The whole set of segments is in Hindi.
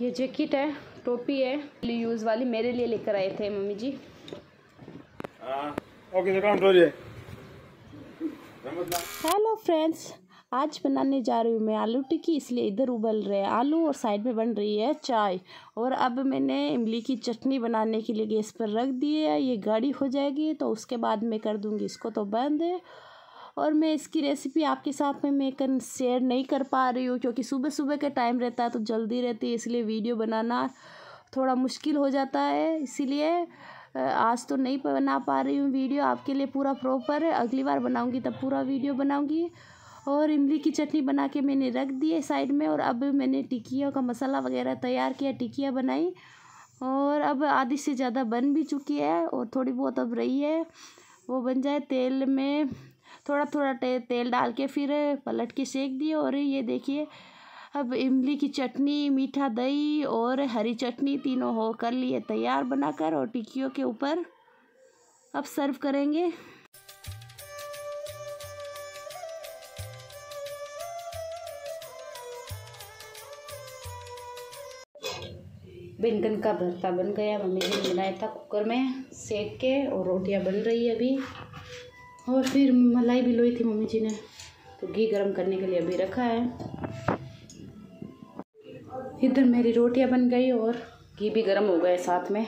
ये जैकेट है टोपी है यूज़ वाली मेरे लिए लेकर आए थे mummy ji. Okay counter hello friends आज बनाने जा रही हूँ मैं आलू टिक्की इसलिए इधर उबल रहे हैं। आलू और साइड में बन रही है चाय। और अब मैंने इमली की चटनी बनाने के लिए गैस पर रख दी है। ये गाढ़ी हो जाएगी तो उसके बाद मैं कर दूँगी इसको तो बंद है। और मैं इसकी रेसिपी आपके साथ में मैं कर शेयर नहीं कर पा रही हूँ, क्योंकि सुबह सुबह का टाइम रहता है तो जल्दी रहती है, इसलिए वीडियो बनाना थोड़ा मुश्किल हो जाता है। इसीलिए आज तो नहीं बना पा रही हूँ वीडियो आपके लिए पूरा प्रॉपर अगली बार बनाऊँगी तब पूरा वीडियो बनाऊँगी। और इमली की चटनी बना के मैंने रख दी है साइड में, और अब मैंने टिकिया का मसाला वगैरह तैयार किया, टिकिया बनाई। और अब आधी से ज़्यादा बन भी चुकी है, और थोड़ी बहुत अब रही है। वो बन जाए तेल में थोड़ा थोड़ा ते, तेल डाल के फिर पलट के सेक दिए और ये देखिए अब इमली की चटनी मीठा दही और हरी चटनी तीनों हो कर लिए तैयार बनाकर और टिक्कियों के ऊपर अब सर्व करेंगे। बैंगन का भरता बन गया। मम्मी ने बनाया था कुकर में सेक के और रोटियाँ बन रही है अभी। और फिर मलाई भी लोई थी मम्मी जी ने। तो घी गरम करने के लिए अभी रखा है। इधर मेरी रोटियाँ बन गई और घी भी गरम हो गया साथ में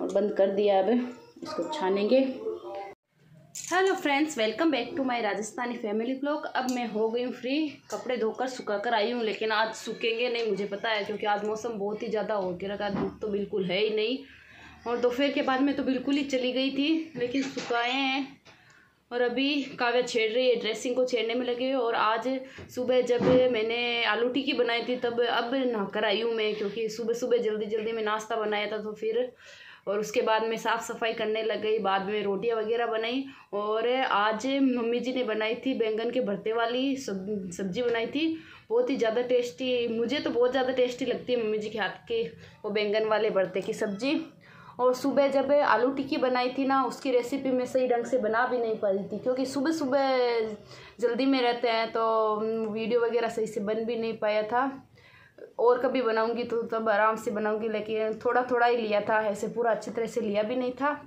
और बंद कर दिया अब। इसको छानेंगे। Hello friends, welcome back to my Rajasthani family blog. अब मैं हो गई हूँ फ्री, कपड़े धोकर सुखा कर आई हूँ, लेकिन आज सूखेंगे नहीं, मुझे पता है, क्योंकि आज मौसम बहुत ही ज़्यादा हो के रखा धूप तो बिल्कुल है ही नहीं। और दोपहर के बाद में तो बिल्कुल ही चली गई थी, लेकिन सुखाए हैं। और अभी काव्या छेड़ रही है ड्रेसिंग को छेड़ने में लगे और आज सुबह जब मैंने आलू टिक्की बनाई थी, तब अब नहाकर आई हूँ मैं, क्योंकि सुबह सुबह जल्दी जल्दी में नाश्ता बनाया था तो फिर और उसके बाद में साफ़ सफ़ाई करने लग गई, बाद में रोटियाँ वगैरह बनाई और आज मम्मी जी ने बनाई थी बैंगन के भरते वाली सब सब्ज़ी बनाई थी। बहुत ही ज़्यादा टेस्टी मुझे तो बहुत ज़्यादा टेस्टी लगती है मम्मी जी के हाथ के वो बैंगन वाले भरते की सब्ज़ी। और सुबह जब आलू टिक्की बनाई थी ना, उसकी रेसिपी मैं सही ढंग से बना भी नहीं पाई थी, क्योंकि सुबह सुबह जल्दी में रहते हैं तो वीडियो वगैरह सही से बन भी नहीं पाया था। और कभी बनाऊँगी तो तब आराम से बनाऊँगी, लेकिन थोड़ा थोड़ा ही लिया था, ऐसे पूरा अच्छी तरह से लिया भी नहीं था।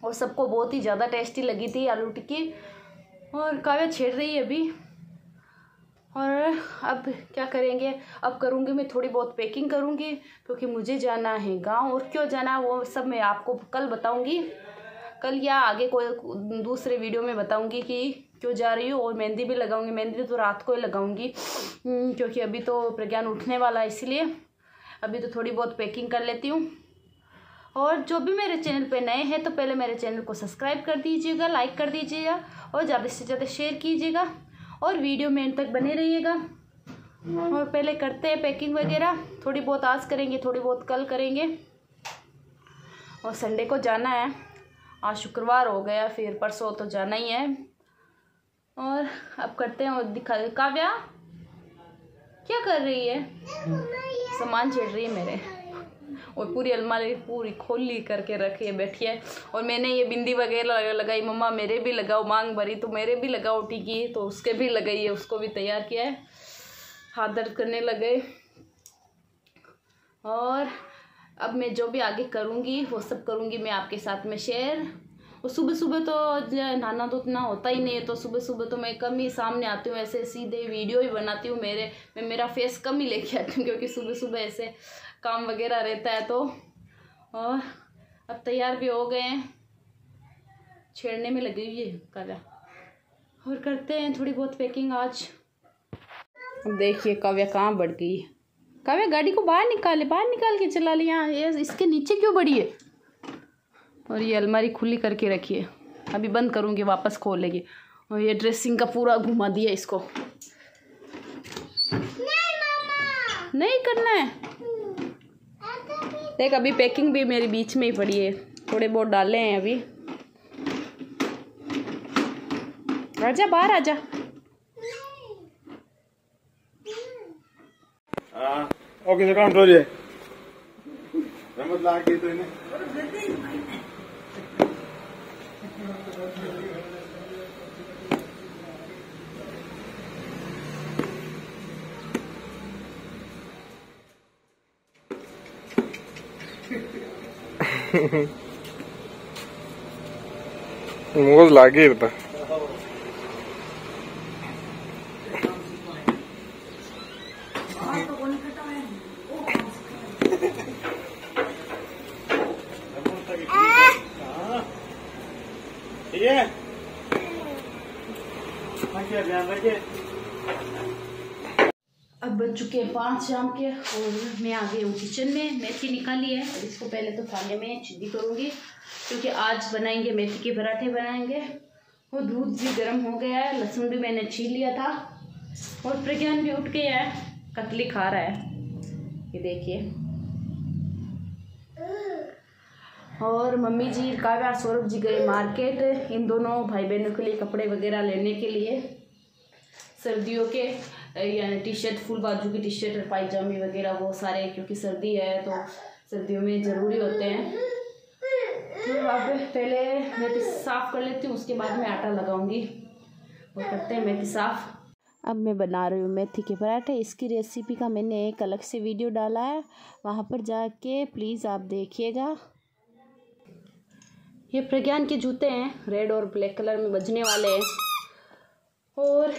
और सबको बहुत ही ज़्यादा टेस्टी लगी थी आलू टिक्की, और काव्या छेड़ रही है अभी। और अब क्या करेंगे? अब करूँगी मैं थोड़ी बहुत पैकिंग करूँगी क्योंकि मुझे जाना है गाँव। और क्यों जाना? वो सब मैं आपको कल बताऊँगी। कल या आगे कोई दूसरे वीडियो में बताऊँगी कि क्यों जा रही हूँ। और मेहंदी भी लगाऊँगी। मेहंदी तो रात को ही लगाऊँगी। हम्म, क्योंकि अभी तो प्रज्ञान उठने वाला है इसलिए अभी तो थोड़ी बहुत पैकिंग कर लेती हूँ। और जो भी मेरे चैनल पे नए हैं तो पहले मेरे चैनल को सब्सक्राइब कर दीजिएगा लाइक कर दीजिएगा और ज़्यादा से ज़्यादा शेयर कीजिएगा। और वीडियो में तक बने रहिएगा। और पहले करते हैं पैकिंग वगैरह। थोड़ी बहुत आज करेंगे थोड़ी बहुत कल करेंगे। और संडे को जाना है। आज शुक्रवार हो गया फिर परसों तो जाना ही है। और अब करते हैं और दिखा काव्या क्या कर रही है? सामान छेड़ रही है मेरे। और पूरी अलमारी पूरी खोली करके रखी है, बैठी है। और मैंने ये बिंदी वगैरह लगाई, मम्मा मेरे भी लगाओ, मांग भरी तो मेरे भी लगाओ टिकी तो उसके भी लगाई है, उसको भी तैयार किया है। हाथ दर्द करने लगे और अब मैं जो भी आगे करूँगी, वो सब करूँगी मैं आपके साथ में शेयर और सुबह सुबह तो नहाना तो उतना होता ही नहीं है तो सुबह सुबह तो मैं कम ही सामने आती हूँ, ऐसे सीधे वीडियो ही बनाती हूँ, मेरे मैं मेरा फेस कम ही लेके आती हूँ, क्योंकि सुबह सुबह ऐसे काम वगैरह रहता है तो। और अब तैयार भी हो गए हैं। छेड़ने में लगी हुई है काव्या। और करते हैं थोड़ी बहुत पैकिंग आज। देखिए काव्या कहाँ बढ़ गई काव्या गाड़ी को बाहर निकाले बाहर निकाल के चला लिया ये इसके नीचे क्यों बढ़ी है? और ये अलमारी खुली करके रखी है। अभी बंद करूँगी वापस खोलेगी। और ये ड्रेसिंग का पूरा घुमा दिया इसको। नहीं, नहीं करना है। देख, अभी पैकिंग भी मेरी बीच में ही पड़ी है। थोड़े बहुत डाले हैं अभी। आजा बाहर आजा ओके काम तो रमत ಮೋಜ್ ಲಾಗಿ ಇರ್ತ Yeah. Okay, yeah. चुके हैं पाँच शाम के और मैं आ गई हूँ किचन में, मेथी निकाली है। और इसको पहले तो खाने में छिद्दी करूँगी, क्योंकि आज बनाएँगे, मेथी के पराठे बनाएँगे। और दूध भी गर्म हो गया है, लहसुन भी मैंने छील लिया था। और प्रज्ञान भी उठ गया है, कतली खा रहा है। ये देखिए। और मम्मी जी काव्या सौरभ जी गए मार्केट, इन दोनों भाई बहनों के लिए कपड़े वगैरह लेने के लिए। सर्दियों के टी शर्ट फुल बाजू की टी शर्ट और पायजामे वगैरह, वो सारे, क्योंकि सर्दी है तो सर्दियों में ज़रूरी होते हैं। तो अब पहले मेथी साफ़ कर लेती हूँ, उसके बाद में आटा लगाऊँगी। और करते हैं मेथी साफ़। अब मैं बना रही हूँ मेथी के पराठे। इसकी रेसिपी का मैंने एक अलग से वीडियो डाला है। वहाँ पर जाके प्लीज़ आप देखिएगा। ये प्रज्ञान के जूते हैं रेड और ब्लैक कलर में बजने वाले हैं। और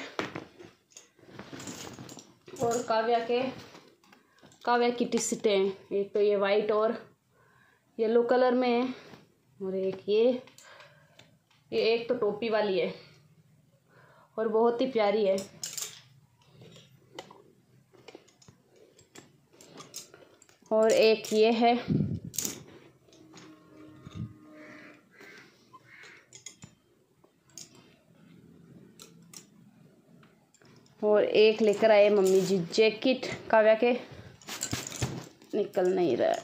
और काव्या के, काव्या की टी सीटें एक तो ये वाइट और येलो कलर में है और एक ये ये एक तो टोपी वाली है और बहुत ही प्यारी है। और एक ये है और एक लेकर आए मम्मी जी जैकेट, काव्या के। निकल नहीं रहा। है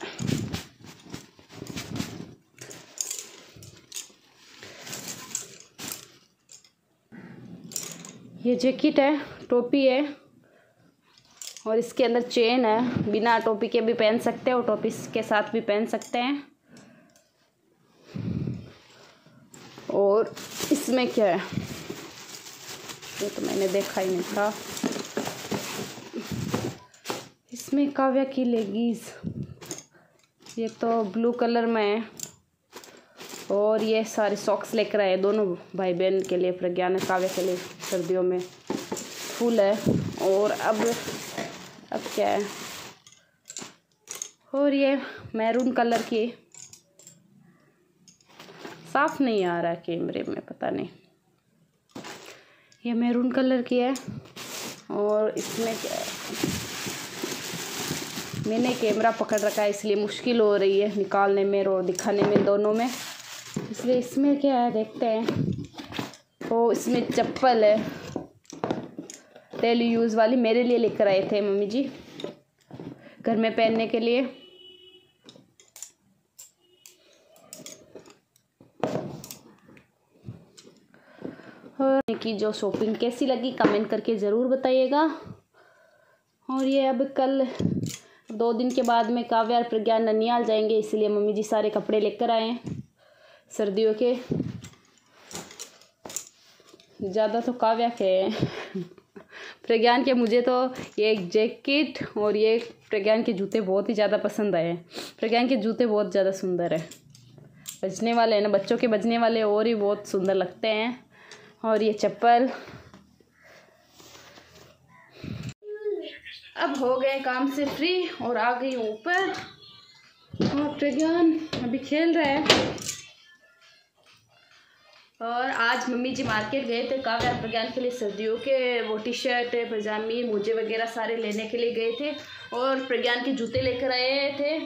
ये जैकेट है, टोपी है। और इसके अंदर चेन है। बिना टोपी के भी पहन सकते हैं और टोपी के साथ भी पहन सकते हैं। और इसमें क्या है? ये तो मैंने देखा ही नहीं था। इसमें काव्या की लेगीज। ये तो ब्लू कलर में है। और ये सारे सॉक्स लेकर आए दोनों भाई बहन के लिए प्रज्ञान काव्या के लिए सर्दियों में। फूल है। और अब अब क्या है? और ये मैरून कलर की। साफ़ नहीं आ रहा कैमरे में, पता नहीं। ये मैरून कलर की है और इसमें मैंने कैमरा पकड़ रखा है, इसलिए मुश्किल हो रही है निकालने में और दिखाने में दोनों में। इसलिए इसमें क्या है, देखते हैं। तो इसमें चप्पल है। डेली यूज़ वाली मेरे लिए लेकर आए थे मम्मी जी। घर में पहनने के लिए। की जो शॉपिंग कैसी लगी कमेंट करके ज़रूर बताइएगा। और ये अब कल, दो दिन के बाद में काव्या और प्रज्ञान ननियाल जाएँगे, इसीलिए मम्मी जी सारे कपड़े लेकर आए हैं, सर्दियों के। ज़्यादा तो काव्या के प्रज्ञान के मुझे तो ये जैकेट और ये प्रज्ञान के जूते बहुत ही ज़्यादा पसंद आए हैं। प्रज्ञान के जूते बहुत ज़्यादा सुंदर है। बजने वाले हैं ना, बच्चों के बजने वाले और ही बहुत सुंदर लगते हैं। और ये चप्पल। अब हो गए काम से फ्री और आ गई हूँ ऊपर। और प्रज्ञान अभी खेल रहा है। और आज मम्मी जी मार्केट गए थे काव्या प्रज्ञान के लिए सर्दियों के वो टी शर्ट पजामी, मोजे वगैरह सारे लेने के लिए गए थे। और प्रज्ञान के जूते लेकर आए थे।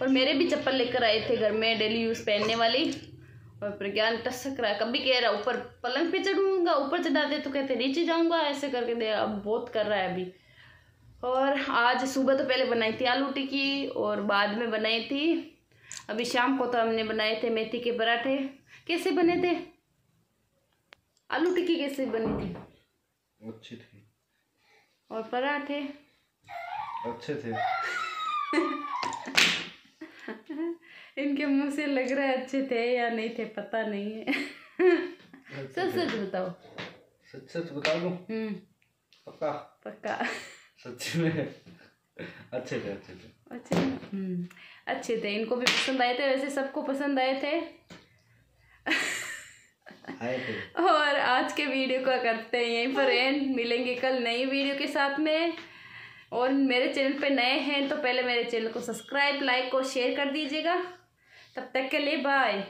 और मेरे भी चप्पल लेकर आए थे घर में डेली यूज़ पहनने वाली। और प्रज्ञान टसक रहा है। कभी कह रहा ऊपर पलंग पे चढ़ूँगा ऊपर चढ़ा दे तो कहते नीचे जाऊँगा ऐसे करके दे अब बहुत कर रहा है अभी। और आज सुबह तो पहले बनाई थी आलू टिक्की और बाद में बनाई थी। अभी शाम को तो हमने बनाए थे मेथी के पराठे। कैसे बने थे? आलू टिक्की कैसे बनी थी? अच्छी थी। और पराठे? अच्छे थे। इनके मुँह से लग रहा है अच्छे थे या नहीं थे पता नहीं है। सच सच बताओ। सच सच बता दूँ? हम्म। पक्का? पक्का। सच्ची में? अच्छे थे अच्छे थे। अच्छे हम्म, अच्छे थे। इनको भी पसंद आए थे वैसे सबको पसंद आए थे। आए थे। और आज के वीडियो का करते हैं यहीं पर एंड मिलेंगे कल नई वीडियो के साथ में। और मेरे चैनल पे नए हैं तो पहले मेरे चैनल को सब्सक्राइब लाइक और शेयर कर दीजिएगा। तब तक के लिए बाय